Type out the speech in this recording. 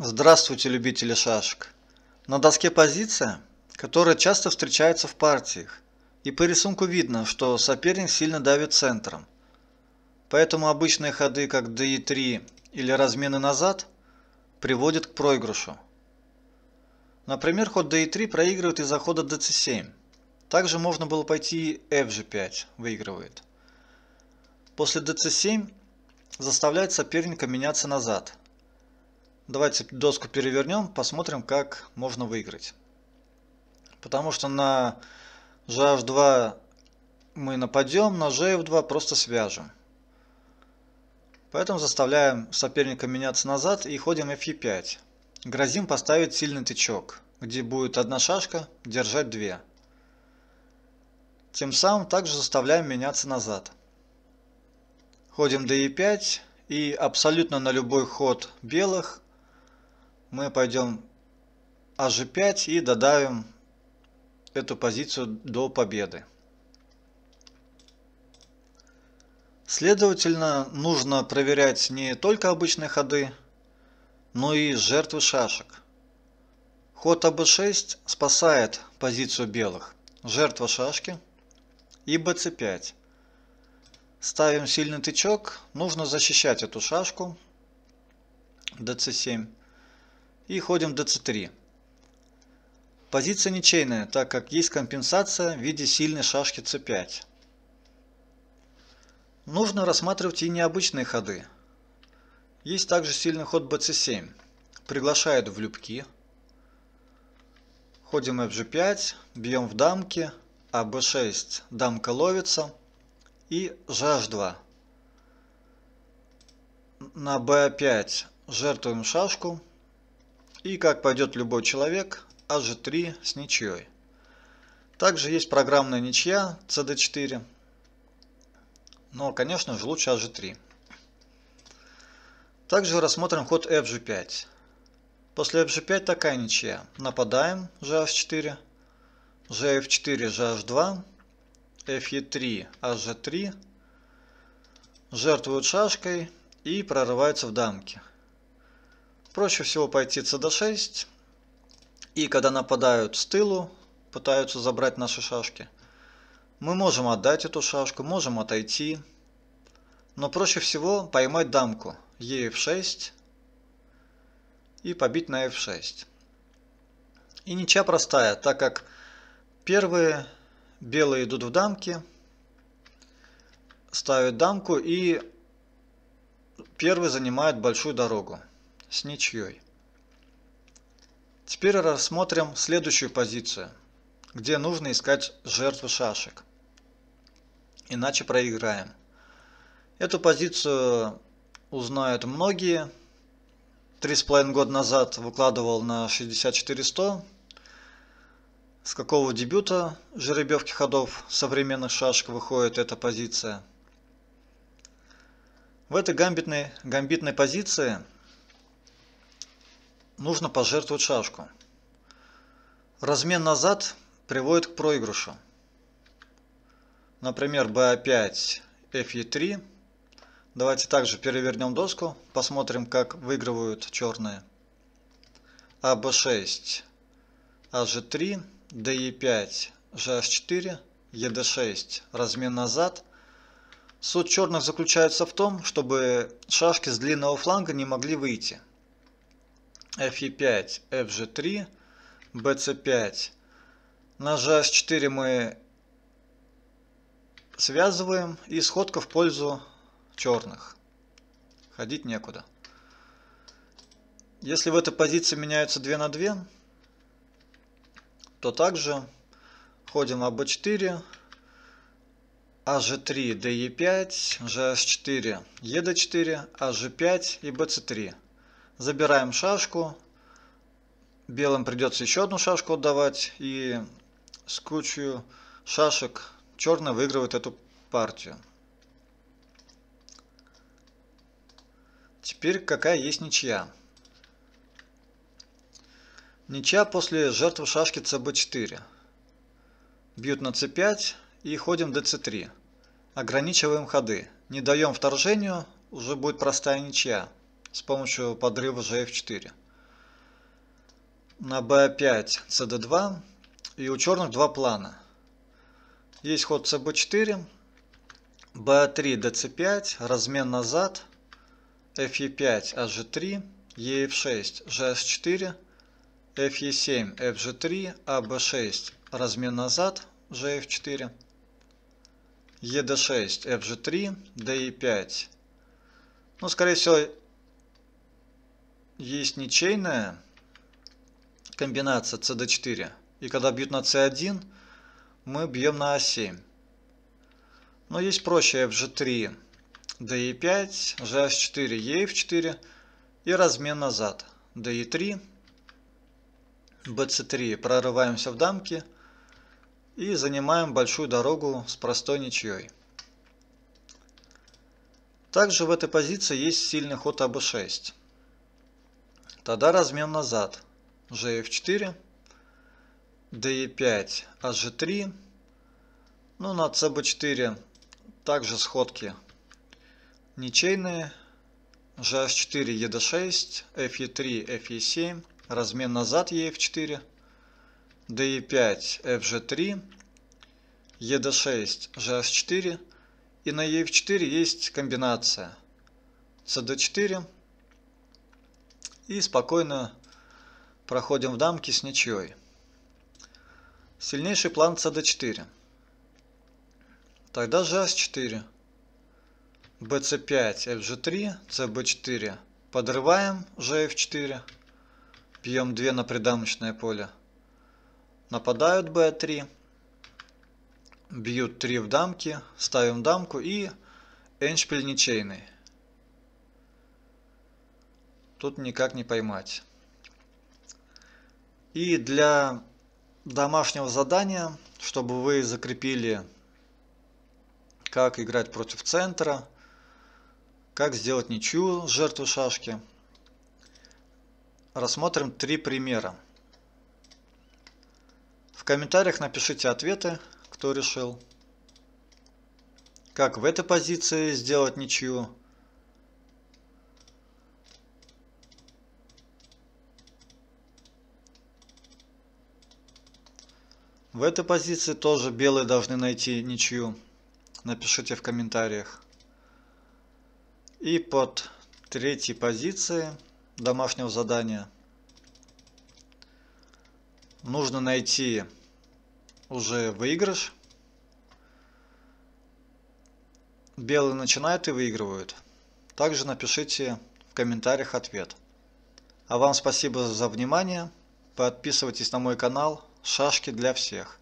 Здравствуйте, любители шашек. На доске позиция, которая часто встречается в партиях, и по рисунку видно, что соперник сильно давит центром. Поэтому обычные ходы, как d3 или размены назад, приводят к проигрышу. Например, ход d3 проигрывает из-за хода dc7. Также можно было пойти fg5, выигрывает. После dc7 заставляет соперника меняться назад – Давайте доску перевернем, посмотрим, как можно выиграть. Потому что на GH2 мы нападем, на GF2 просто свяжем. Поэтому заставляем соперника меняться назад и ходим FE5. Грозим поставить сильный тычок, где будет одна шашка держать две. Тем самым также заставляем меняться назад. Ходим DE5 и абсолютно на любой ход белых мы пойдем HG5 и додавим эту позицию до победы. Следовательно, нужно проверять не только обычные ходы, но и жертвы шашек. Ход АБ6 спасает позицию белых. Жертва шашки и БЦ5. Ставим сильный тычок. Нужно защищать эту шашку. ДЦ7 и ходим до c3. Позиция ничейная, так как есть компенсация в виде сильной шашки c5. Нужно рассматривать и необычные ходы. Есть также сильный ход bc7. Приглашает в любки. Ходим fg5, бьем в дамки, а b6 дамка ловится и gh2. На b5 жертвуем шашку и как пойдет любой человек, АЖ3 с ничьей. Также есть программная ничья CD4. Но, конечно же, лучше АЖ3. Также рассмотрим ход FG5. После FG5 такая ничья. Нападаем, GH4, GF4, GH2, FE3, AG3, жертвуют шашкой и прорываются в дамки. Проще всего пойти cd6. И когда нападают с тылу, пытаются забрать наши шашки, мы можем отдать эту шашку, можем отойти. Но проще всего поймать дамку EF6 и побить на F6. И ничья простая, так как первые белые идут в дамки, ставят дамку и первый занимает большую дорогу с ничьей. Теперь рассмотрим следующую позицию, где нужно искать жертву шашек. Иначе проиграем. Эту позицию узнают многие. Три с половиной года назад выкладывал на 64-100. С какого дебюта жеребьевки ходов современных шашек выходит эта позиция. В этой гамбитной, гамбитной позиции нужно пожертвовать шашку. Размен назад приводит к проигрышу. Например, ba5, fe3. Давайте также перевернем доску, посмотрим, как выигрывают черные. ab6, ag3, de5, gh4, ed6, размен назад. Суть черных заключается в том, чтобы шашки с длинного фланга не могли выйти fe5, fg3, bc5. На gh4 мы связываем и сходка в пользу черных. Ходить некуда. Если в этой позиции меняются 2 на 2, то также ходим АБ4, АЖ3, ДЕ5, ЖС4, ЕД4, АЖ5 и БЦ3. Забираем шашку. Белым придется еще одну шашку отдавать. И с кучей шашек черный выигрывает эту партию. Теперь какая есть ничья. Ничья после жертвы шашки cb4. Бьют на c5 и ходим dc3. Ограничиваем ходы. Не даем вторжению, уже будет простая ничья с помощью подрыва GF4. на b5 cd2 и у черных два плана. Есть ход cb4, b3 dc5, размен назад, fe5 hg3, ef6 gs4, fe7 fg3, ab6 размен назад, gf4, ed6 fg3, di5. Ну, скорее всего, есть ничейная комбинация cd4. И когда бьют на c1, мы бьем на a7. Но есть проще fg3, de5, gs4, ef4 и размен назад. de3, bc3. Прорываемся в дамки и занимаем большую дорогу с простой ничьей. Также в этой позиции есть сильный ход АБ6. Тогда размен назад. GF4, DE5, HG3. Ну, на CB4 также сходки. Ничейные. GH4, ED6, FE3, FE7, размен назад EF4, DE5, FG3, ED6, GH4 и на EF4 есть комбинация. CD4 и спокойно проходим в дамки с ничьей. Сильнейший план CD4. Тогда GH4. BC5, FG3, CB4. Подрываем GF4. Бьем 2 на придамочное поле. Нападают B3. Бьют 3 в дамки. Ставим дамку и эншпиль ничейный. Тут никак не поймать. И для домашнего задания, чтобы вы закрепили, как играть против центра, как сделать ничью жертву шашки, рассмотрим три примера. В комментариях напишите ответы, кто решил. Как в этой позиции сделать ничью. В этой позиции тоже белые должны найти ничью. Напишите в комментариях. И под третьей позицией домашнего задания нужно найти уже выигрыш. Белые начинают и выигрывают. Также напишите в комментариях ответ. А вам спасибо за внимание. Подписывайтесь на мой канал. Шашки для всех.